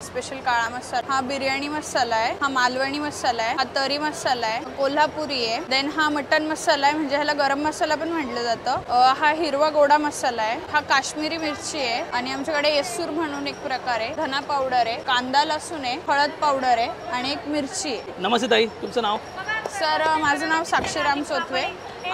Special काळा मसाला. हा बिर्याणी मसाला आहे हा मालवणी मसाला आहे हा तरी मसाला आहे कोल्हापुरी आहे. देन हा मटन मसाला आहे म्हणजे ह्याला गरम मसाला पण म्हटलं जातं. हा हिरवा गोडा मसाला आहे हा काश्मीरी मिरची आहे आणि आमच्याकडे येसूर म्हणून एक प्रकार आहे. धना पावडर आहे कांदा लसूण आहे हळद पावडर आहे आणि एक मिरची आहे. नमस्ते ताई तुमचं नाव? सर माझं नाव साक्षीराम चोथवे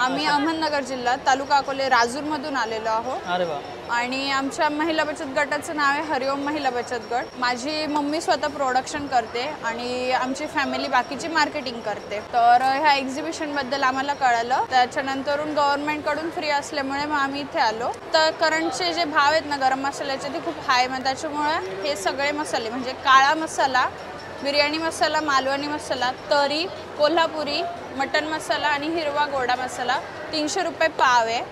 आम्ही अहमदनगर जिल्हा तालुका अकोले राजूरमधून आलेलो आहोत. अरे वा. आणि आमच्या महिला बचत गटाचं नाव आहे हरिओम महिला बचत गट. माझी मम्मी स्वतः प्रोडक्शन करते आणि आमची फॅमिली बाकीची मार्केटिंग करते. तर ह्या एक्झिबिशनबद्दल आम्हाला कळालं. त्याच्यानंतरून गव्हर्नमेंटकडून फ्री असल्यामुळे मग आम्ही इथे आलो. तर करंटचे जे भाव आहेत ना गरम मसाल्याचे ते खूप हाय मग त्याच्यामुळे हे सगळे मसाले म्हणजे काळा मसाला बिर्याणी मसाला मालवणी मसाला तरी कोल्हापुरी मटन मसाला आणि हिरवा गोडा मसाला. तीनशे रुपये पाव आहे.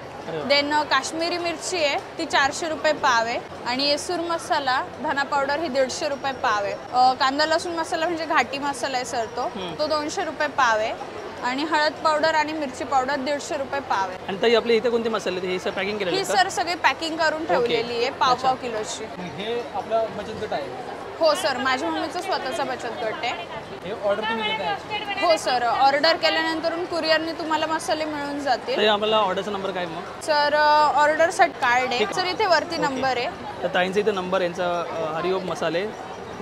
देन काश्मीरी मिरची आहे ती चारशे रुपये पाव आहे. आणि येसूर मसाला धना पावडर ही दीडशे रुपये पाव आहे. कांदा लसूण मसाला म्हणजे घाटी मसाला आहे सर तो. तो दोनशे रुपये पाव आहे. आणि हळद पावडर आणि मिरची पावडर दीडशे रुपये पाव आहे. आणि ताई आपले इथे कोणते मसाले? हे सर पॅकिंग केलेले ही? सर सगळी पॅकिंग करून ठेवलेली आहे पाव पाव किलोची. हे आपला बचत गट आहे. हो सर माझ्या मम्मीचा स्वतःचा बचत गट आहे. हे ऑर्डर हो सर ऑर्डर केल्यानंतर कुरिअरने तुम्हाला मसाले मिळून जातील. आम्हाला ऑर्डरचा नंबर काय मग? सर ऑर्डरसाठी कार्ड आहे. सर इथे वरती नंबर आहे. तर ताईंचा इथे नंबर यांचा हरिओम मसाले.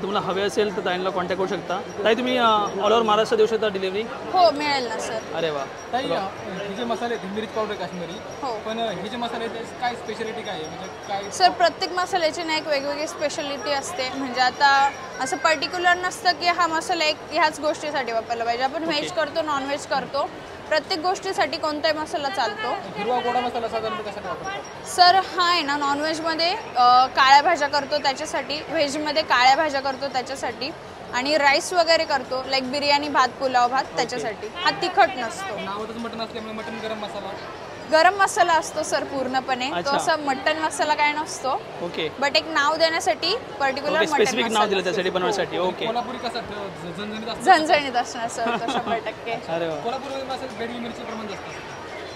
तुम्हाला हवे असेल तर ताईंना कॉन्टॅक्ट करू शकता. ताई तुम्ही ऑल ओव्हर महाराष्ट्र देऊ शकता डिलिव्हरी हो मिळेल ना सर अरे वा. ताई हे जे मसाले आहेत मिरची पावडर काश्मीरी हो. पण हे जे मसाले आहेत काय स्पेशालिटी काय आहे? म्हणजे काय सर प्रत्येक मसाल्याची ना एक वेगवेगळी स्पेशालिटी असते. म्हणजे आता असं पर्टिक्युलर नसतं की हा मसाला एक ह्याच गोष्टीसाठी वापरला पाहिजे. आपण व्हेज करतो नॉनव्हेज करतो. प्रत्येक गोष्टीसाठी कोणताही मसाला चालतो. हिरवा गोडा मसाला साधारणतः कशासाठी वापरतात? सर हा आहे ना नॉनव्हेजमध्ये काळ्या भाज्या करतो त्याच्यासाठी व्हेजमध्ये काळ्या भाज्या करतो त्याच्यासाठी आणि राईस वगैरे करतो लाईक बिर्याणी भात पुलाव भात त्याच्यासाठी. हा तिखट नसतो. नावातच मटण असल्यामुळे मटण गरम मसाला. गरम मसाला असतो सर पूर्णपणे. तो अच्छा. असं मटन मसाला काय नसतो. ओके. बट एक नाव देण्यासाठी पर्टिक्युलर ओके मटन स्पेसिफिक नाव दिलं त्यासाठी बनवण्यासाठी. ओके. कोल्हापुरी कसा झणझणीत असतो? झणझणीत असणार सर तो शंभर टक्के. अरे वा. कोल्हापूरमध्ये मसाला बेडगी मिरची प्रमाण जास्त असतं.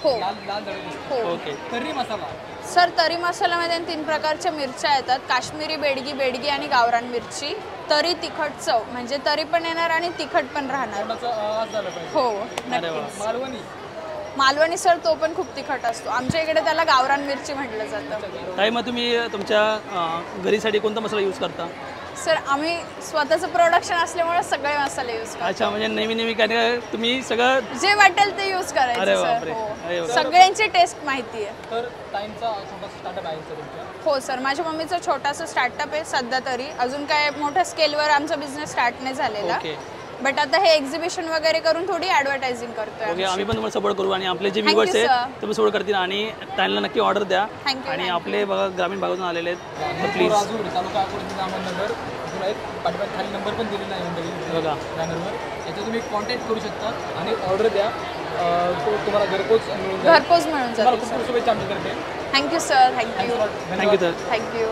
हो. लाल लाल दळी असतं. हो. ओके. तर्री मसाला. सर तरी मसाल्यामध्ये तीन प्रकारच्या मिरच्या येतात. काश्मीरी बेडगी बेडगी आणि गावरान मिरची. तरी तिखट चव म्हणजे तरी पण येणार आणि तिखट पण राहणार. तोंडाचा आवाज झाला पाहिजे. हो अरे वा. नक्कीच. मालवणी. मालवणी सर तो पण खूप तिखट असतो. आमच्या इकडे त्याला गावरान मिरची म्हटलं जातं. ताई मग तुम्ही तुमच्या घरीसाठी कोणता मसाला यूज करता? सर आम्ही स्वतःचं प्रोडक्शन असल्यामुळे सगळे मसाले यूज करतो. अच्छा म्हणजे नेहमी नेहमी काय काय तुम्ही सगळं जे वाटेल ते यूज अरे करायचं बापरे. सर अरे हो बापरे. सगळ्यांची टेस्ट माहिती आहे. तर टाईमचा छोटासा स्टार्टअप आहे सर तुमच्या हो सर. माझ्या मम्मीचं छोटासा स्टार्टअप आहे सध्या तरी. अजून काय मोठ्या स्केलवर आमचा बिझनेस स्टार्ट नाही झालेला. ओके. बट आता हे एक्झिबिशन वगैरे करून थोडी ऍडव्हर्टायझिंग करतोय ओके आम्ही पण तुम्हाला सपोर्ट करू आणि आपले जे Thank you, व्ह्युअर्स आहेत sir. तुम्ही सपोर्ट करतील आणि त्यांना नक्की ऑर्डर द्या. Thank you, आणि thank आपले बघा ग्रामीण भागातून आलेले आहेत तर प्लीज राजूर तालुका अकोला जिल्हा अहमदनगर तुला एक पाठीमागे खाली नंबर पण दिलेला आहे मंडळी बघा. बॅनरवर याच्यावर तुम्ही कॉन्टॅक्ट करू शकता आणि ऑर्डर द्या. अं, तो तुम्हाला घरपोच मिळून जाईल. घरपोच मिळून तुम्हाला जाते खूप खूप शुभेच्छा आमच्यातर्फे. Thank you sir thank you thank you sir thank you